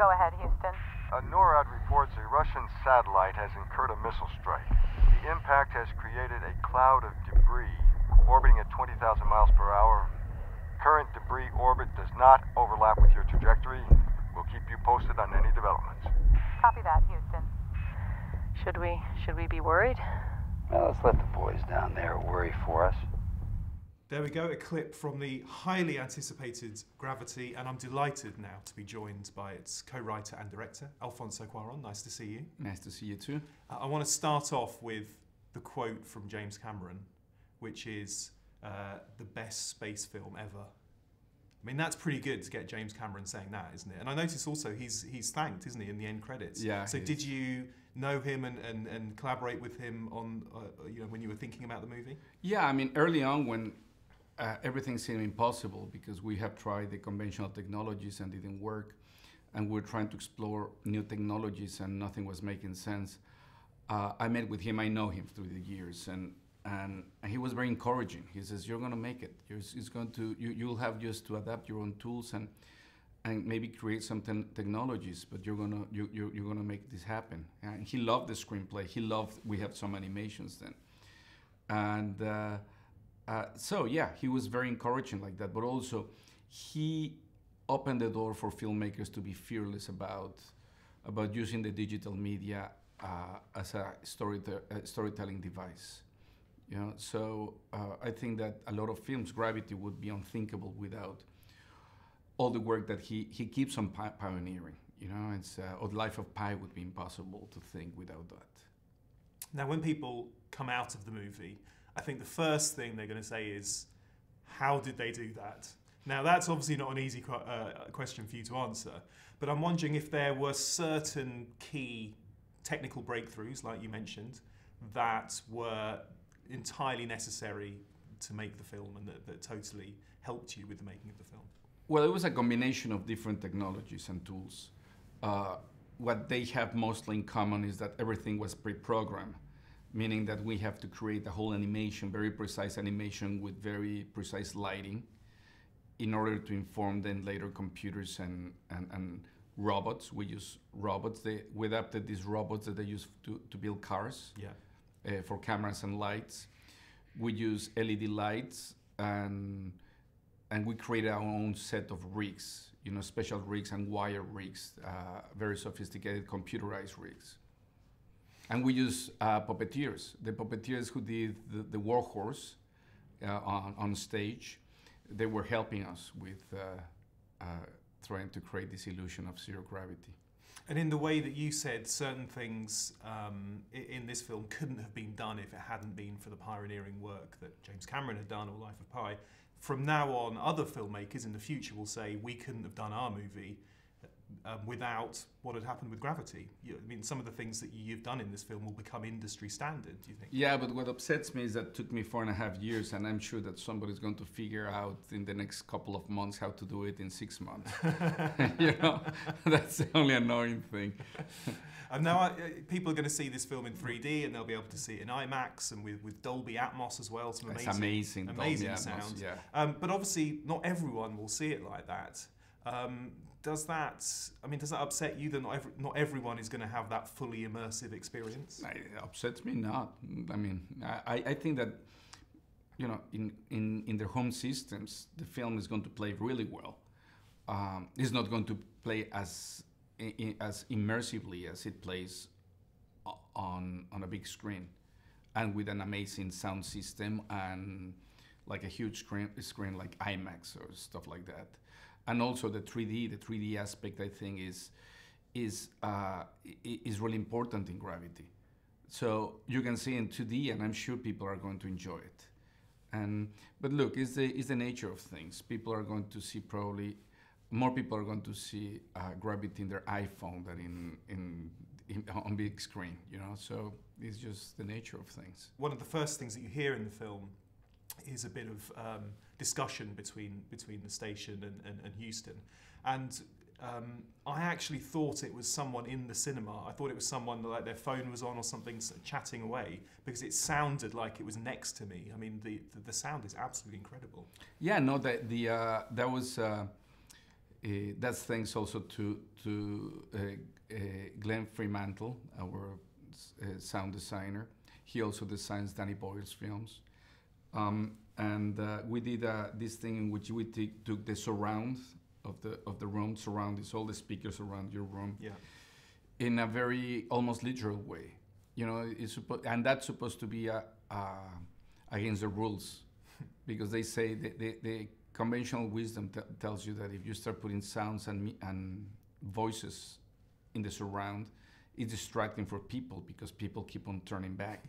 Go ahead, Houston. Uh, NORAD reports a Russian satellite has incurred a missile strike. The impact has created a cloud of debris orbiting at 20,000 miles per hour. Current debris orbit does not overlap with your trajectory. We'll keep you posted on any developments. Copy that, Houston. Should we should we be worried? Well, let's let the boys down there worry for us. There we go, a clip from the highly anticipated Gravity, and I'm delighted now to be joined by its co-writer and director, Alfonso Cuarón. Nice to see you. Nice to see you too. Uh, I want to start off with the quote from James Cameron, which is uh, the best space film ever. I mean, that's pretty good to get James Cameron saying that, isn't it? And I notice also he's he's thanked, isn't he, in the end credits? Yeah. So did you know him and, and, and collaborate with him on, uh, you know, when you were thinking about the movie? Yeah, I mean, early on when uh, everything seemed impossible because we have tried the conventional technologies and didn't work, and we are trying to explore new technologies and nothing was making sense. Uh, I met with him. I know him through the years, and and, he was very encouraging. He says, "You're going to make it. You're, it's going to. You, you'll have just to adapt your own tools and." And maybe create some technologies, but you're gonna you, you, you're gonna make this happen. And he loved the screenplay. He loved we have some animations then, and uh, uh, so yeah, he was very encouraging like that. But also, he opened the door for filmmakers to be fearless about about using the digital media uh, as a story a storytelling device. You know, so uh, I think that a lot of films, Gravity would be unthinkable without all the work that he, he keeps on pi- pioneering. You know, it's uh, or Life of Pi would be impossible to think without that. Now, when people come out of the movie, I think the first thing they're going to say is, how did they do that? Now, that's obviously not an easy uh, question for you to answer, but I'm wondering if there were certain key technical breakthroughs, like you mentioned, that were entirely necessary to make the film and that, that totally helped you with the making of the film. Well, it was a combination of different technologies and tools. Uh, what they have mostly in common is that everything was pre-programmed, meaning that we have to create a whole animation, very precise animation with very precise lighting, in order to inform then later computers and, and, and robots. We use robots. They, we adapted these robots that they use to, to build cars Yeah. uh, for cameras and lights. We use LED lights and and we create our own set of rigs, you know, special rigs and wire rigs, uh, very sophisticated computerized rigs. And we use uh, puppeteers, the puppeteers who did the, the War Horse uh, on, on stage. They were helping us with uh, uh, trying to create this illusion of zero gravity. And in the way that you said, certain things um, in this film couldn't have been done if it hadn't been for the pioneering work that James Cameron had done, or Life of Pi. From now on, other filmmakers in the future will say we couldn't have done our movie um, without what had happened with Gravity. You, I mean, some of the things that you've done in this film will become industry standard. Do you think? Yeah, but what upsets me is that it took me four and a half years, and I'm sure that somebody's going to figure out in the next couple of months how to do it in six months. you know, that's the only annoying thing. And now uh, people are going to see this film in 3D, and they'll be able to see it in IMAX and with, with Dolby Atmos as well. Some It's amazing, amazing, Dolby amazing Atmos, sound. yeah. Um, but obviously, not everyone will see it like that. Um, does that? I mean, does that upset you that not every, not everyone is going to have that fully immersive experience? It upsets me not. I mean, I, I think that, you know, in, in, in their home systems, the film is going to play really well. Um, it's not going to play as as immersively as it plays on on a big screen, and with an amazing sound system and like a huge screen screen like IMAX or stuff like that, and also the 3D. The 3D aspect, I think, is is uh, is really important in Gravity. So you can see in 2D, and I'm sure people are going to enjoy it. And but look, it's the it's the nature of things. People are going to see probably more people are going to see uh, Gravity in their iPhone than in, in in on big screen. You know, so it's just the nature of things. One of the first things that you hear in the film is a bit of um, discussion between between the station and, and, and Houston, and um, I actually thought it was someone in the cinema. I thought it was someone like their phone was on or something, chatting away because it sounded like it was next to me. I mean, the the, the sound is absolutely incredible. Yeah, no, the the uh, that was uh, uh, that's thanks also to to uh, uh, Glenn Freemantle, our uh, sound designer. He also designs Danny Boyle's films. Um, and uh, we did uh, this thing in which we t- took the surround of the of the room, surround is all the speakers around your room, Yeah. in a very almost literal way. You know, it's suppo- and that's supposed to be a, uh, against the rules, because they say the, the, the conventional wisdom t- tells you that if you start putting sounds and me- and voices in the surround, it's distracting for people because people keep on turning back.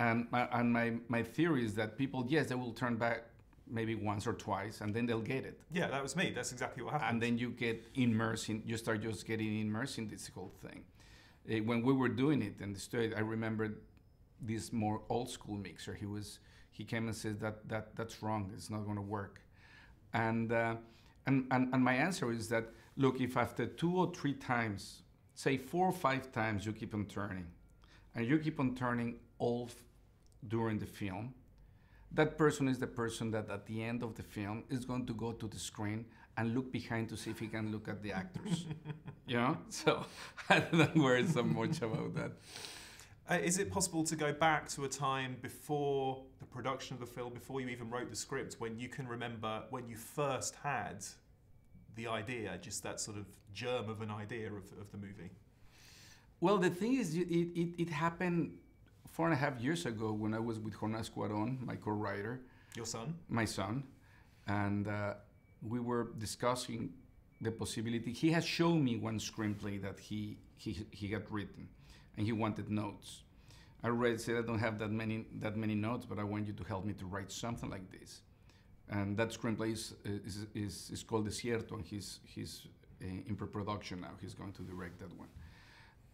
And my, and my, my theory is that people, yes, they will turn back maybe once or twice, and then they'll get it. Yeah, that was me. That's exactly what happened. and then you get immersed in you start just getting immersed in this whole thing. Eh, when we were doing it in the studio i remember this more old school mixer. He was he came and said that that that's wrong. It's not going to work. And, uh, and and and my answer is that look if after two or three times say four or five times you keep on turning and you keep on turning all during the film that person is the person that at the end of the film is going to go to the screen and look behind to see if he can look at the actors. you know? So I don't worry so much about that. Uh, is it possible to go back to a time before the production of the film, before you even wrote the script, when you can remember when you first had the idea, just that sort of germ of an idea of, of the movie? Well, the thing is, it, it, it happened four and a half years ago when I was with Jonas Cuarón, my co-writer, Your son? my son, and uh, we were discussing the possibility. He has shown me one screenplay that he, he, he had written, and he wanted notes. I read, said, I don't have that many, that many notes, but I want you to help me to write something like this. And that screenplay is, is, is, is called Desierto, and he's, he's uh, in pre-production now. He's going to direct that one.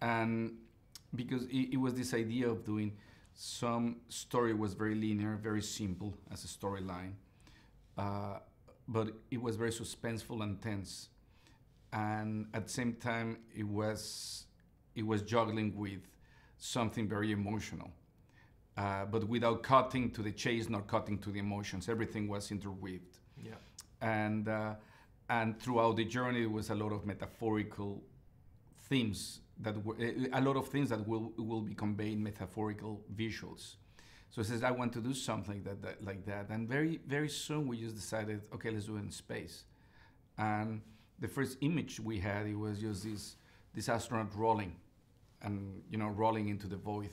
And because it, it was this idea of doing some story was very linear, very simple as a storyline, uh, but it was very suspenseful and tense, and at the same time it was it was juggling with something very emotional, uh, but without cutting to the chase nor cutting to the emotions. Everything was interweaved Yeah. and uh, and throughout the journey there was a lot of metaphorical themes that were eh, eh, a lot of things that will will be conveyed metaphorical visuals. So it says I want to do something that, that like that, and very very soon we just decided okay let's do it in space, and the first image we had it was just this this astronaut rolling, and you know rolling into the void,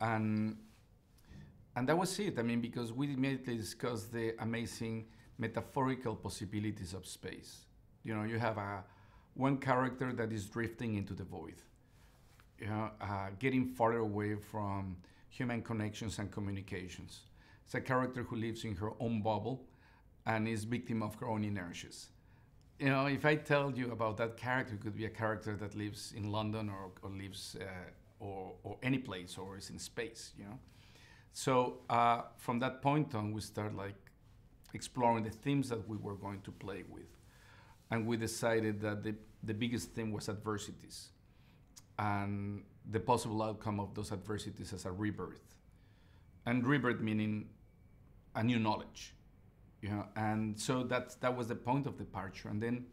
and and that was it. I mean, because we immediately discussed the amazing metaphorical possibilities of space. You know, you have a one character that is drifting into the void. You know, uh, getting farther away from human connections and communications. It's a character who lives in her own bubble and is victim of her own inertias. You know, if I tell you about that character, it could be a character that lives in London or, or lives uh, or, or any place or is in space. You know, so uh, from that point on, we start like exploring the themes that we were going to play with, and we decided that the the biggest theme was adversities, and the possible outcome of those adversities as a rebirth, and rebirth meaning a new knowledge, you know, and so that that was the point of departure, and then.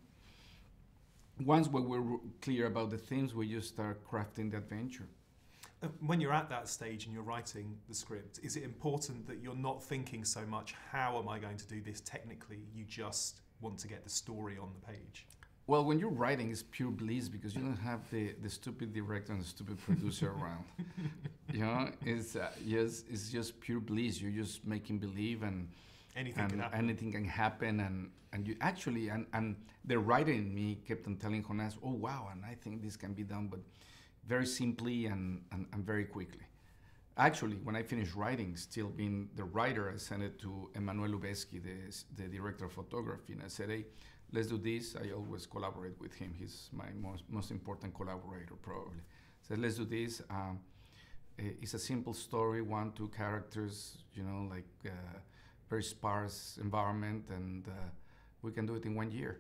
Once we were clear about the themes, we just start crafting the adventure. Uh, When you're at that stage and you're writing the script, is it important that you're not thinking so much, how am I going to do this technically? You just want to get the story on the page. Well, when you're writing, it's pure bliss because you don't have the, the stupid director and the stupid producer around. You know, it's uh, yes, it's just pure bliss. You're just making believe, and Anything can happen. anything can happen, and and you actually and and the writer in me kept on telling Jonas, "Oh wow, and I think this can be done, but very simply and and, and very quickly." Actually, when I finished writing, still being the writer, I sent it to Emmanuel Lubezki, the, the director of photography, and I said, hey, let's do this. I always collaborate with him. He's my most, most important collaborator, probably. said, let's do this. Um, it's a simple story, one, two characters, you know, like uh, very sparse environment, and uh, we can do it in one year.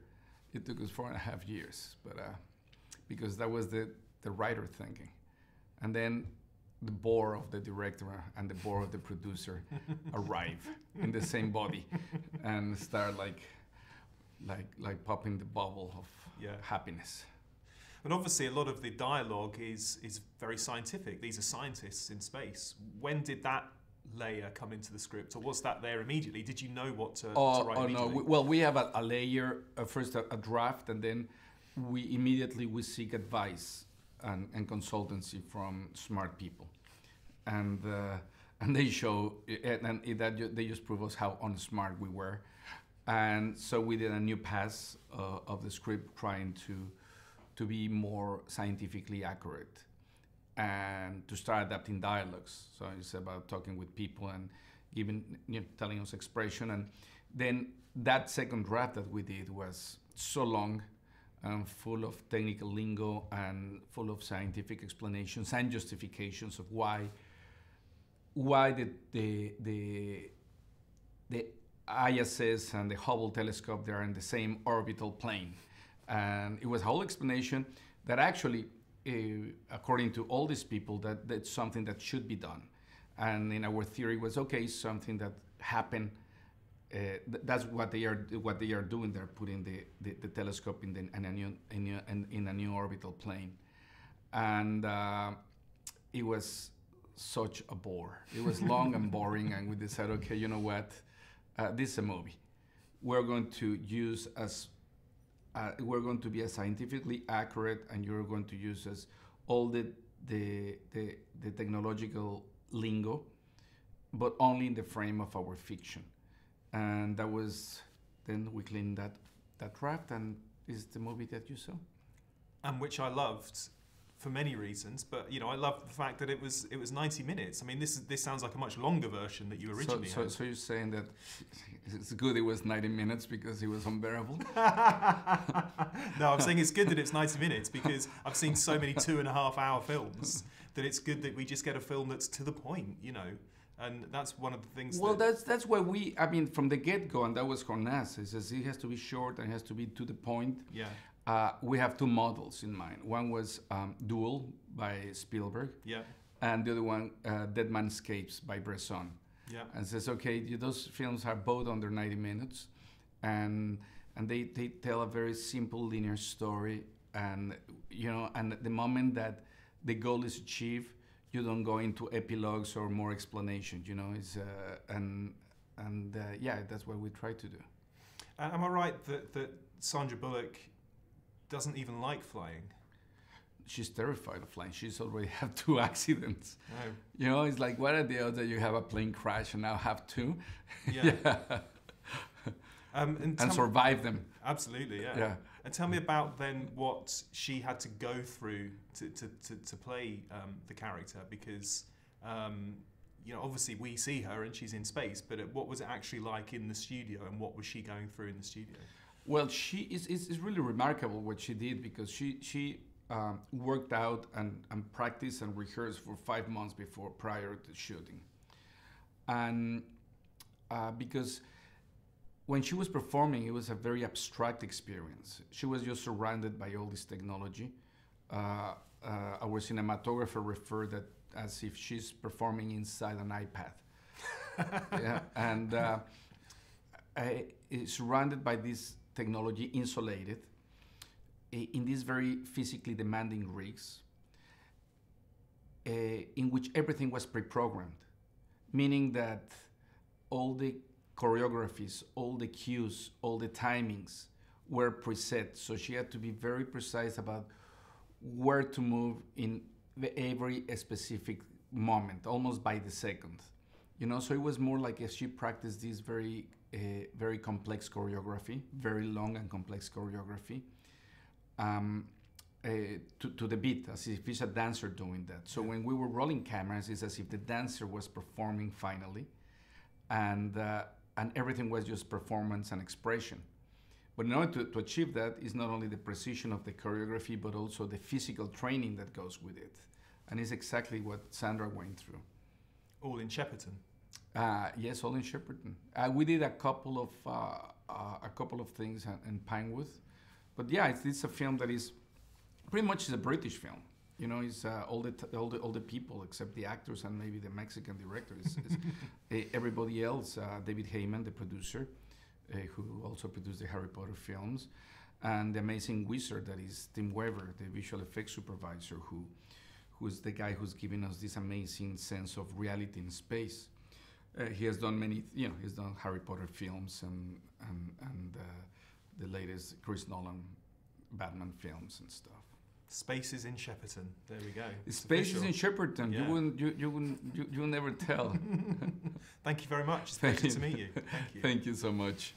It took us four and a half years, but uh, because that was the, the writer thinking. And then the bore of the director and the bore of the producer arrive in the same body and start like like like popping the bubble of Yeah. happiness. But obviously, a lot of the dialogue is is very scientific. These are scientists in space. When did that layer come into the script, or was that there immediately? Did you know what to, to Oh, write oh no. We, well, we have a, a layer uh, first, a, a draft, and then we immediately we seek advice and, and consultancy from smart people, and uh, and they show and, that they just prove us how unsmart we were, and so we did a new pass uh, of the script trying to to be more scientifically accurate and to start adapting dialogues. So it's about talking with people and giving, you know, telling us expression. And then that second draft that we did was so long and full of technical lingo and full of scientific explanations and justifications of why why the the the, the ISS and the Hubble telescope they are in the same orbital plane, and it was a whole explanation that actually, uh, according to all these people, that that's something that should be done, and in our theory was okay, something that happened. Uh, th- that's what they are what they are doing. They're putting the, the, the telescope in, the, in, a new, in, in a new orbital plane, and uh, it was such a bore. It was long and boring, and we decided, okay, you know what? Uh, this is a movie. We're going to use as uh, we're going to be as scientifically accurate, and you're going to use as all the the the, the technological lingo, but only in the frame of our fiction. And that was then we cleaned that that draft, and is the movie that you saw. and which I loved for many reasons. But you know, I loved the fact that it was it was 90 minutes. I mean, this is this sounds like a much longer version that you originally so, had. so you're saying that it's good it was 90 minutes because it was unbearable? no, I'm saying it's good that it's 90 minutes because I've seen so many two and a half hour films that it's good that we just get a film that's to the point, you know. And that's one of the things. Well, that, that's that's why we. I mean, from the get go, and that was Jonas. It says it has to be short and it has to be to the point. yeah, Uh, we have two models in mind. One was um, Duel by Spielberg, yeah, and the other one, uh, Dead Man Escapes by Bresson. yeah. and says, okay, you- those films are both under 90 minutes, and and they, they tell a very simple linear story, and you know, and at the moment that the goal is achieved, you don't go into epilogues or more explanations. You know, it's uh, and and uh, yeah, that's what we try to do. Am I right that that Sandra Bullock doesn't even like flying? She's terrified of flying. She's already had two accidents. No. You know, it's like what are the odds that you have a plane crash and now have two? Yeah. Um, and and survive them. Absolutely, yeah. Yeah. And tell me about then what she had to go through to, to, to, to play um, the character because, um, you know, obviously we see her and she's in space, but what was it actually like in the studio and what was she going through in the studio? Well, she is, is, is really remarkable what she did because she she um, worked out and, and practiced and rehearsed for five months before prior to shooting, and uh, because when she was performing, it was a very abstract experience. She was just surrounded by all this technology. Uh, uh, our cinematographer referred that as if she's performing inside an iPad. yeah, and uh, I, surrounded by this technology, insulated, in these very physically demanding rigs, uh, in which everything was pre-programmed, meaning that all the choreographies, all the cues, all the timings were preset. So she had to be very precise about where to move in the every specific moment, almost by the second. You know, so it was more like as she practiced this very, uh, very complex choreography, very long and complex choreography, um, uh, to, to the beat, as if it's a dancer doing that. So when we were rolling cameras, it's as if the dancer was performing finally, and uh, and everything was just performance and expression. But in order to, to achieve that is not only the precision of the choreography, but also the physical training that goes with it. And it's exactly what Sandra went through. All in Shepperton. Uh, yes, all in Shepperton. Uh, we did a couple of uh, uh, a couple of things in, in Pinewood, but yeah, it's, it's a film that is pretty much is a British film. You know, it's uh, all the all the all the people except the actors and maybe the Mexican director. Is, is, eh, everybody else. Uh, David Heyman, the producer, uh, who also produced the Harry Potter films, and the amazing wizard that is Tim Webber, the visual effects supervisor, who who's the guy who's giving us this amazing sense of reality in space. Uh, he has done many, you know, he's done Harry Potter films and and and uh, the latest Chris Nolan Batman films and stuff. Space is in Shepperton. There we go. It's Space is official. in Shepperton. Yeah. You wouldn't, you, you wouldn't, you, you'll never tell. Thank you very much. It's a pleasure to meet you. Thank you. Thank you so much.